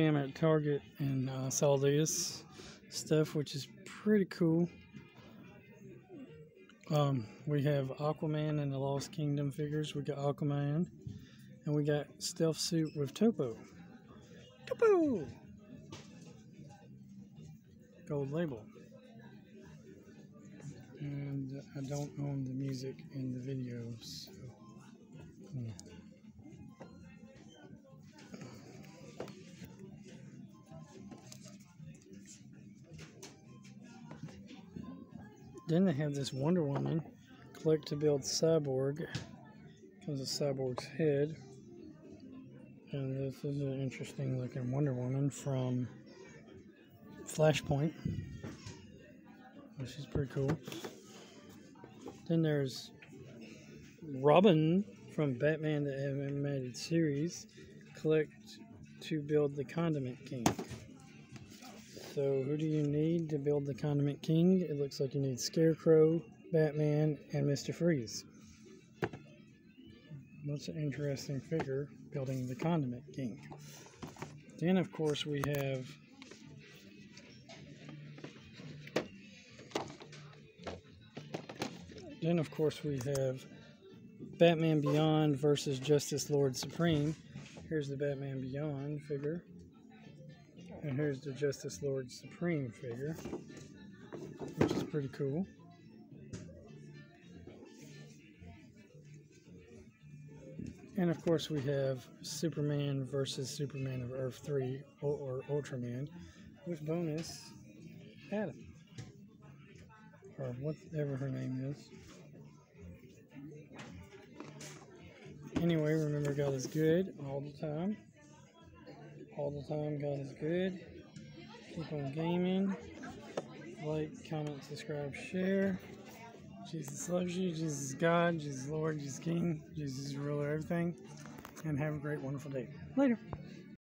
am at Target and uh, saw this stuff, which is pretty cool. Um, we have Aquaman and the Lost Kingdom figures. We got Aquaman, and we got Stealth Suit with Topo. Topo! Gold label. And I don't own the music in the videos. Then they have this Wonder Woman collect to build Cyborg. Comes a Cyborg's head. And this is an interesting looking Wonder Woman from Flashpoint. Which is pretty cool. Then there's Robin from Batman the Animated Series. Collect to build the Condiment King. So, who do you need to build the Condiment King? It looks like you need Scarecrow, Batman, and Mr. Freeze. That's an interesting figure building the Condiment King. Then, of course, we have then, of course, we have Batman Beyond versus Justice Lord Supreme. Here's the Batman Beyond figure. And here's the Justice Lord Supreme figure, which is pretty cool. And of course, we have Superman versus Superman of Earth 3 or, Ultraman with bonus Adam. Or whatever her name is. Anyway, remember God is good all the time. All the time, God is good. Keep on gaming. Like, comment, subscribe, share. Jesus loves you. Jesus is God. Jesus is Lord. Jesus is King. Jesus is ruler of everything. And have a great, wonderful day. Later.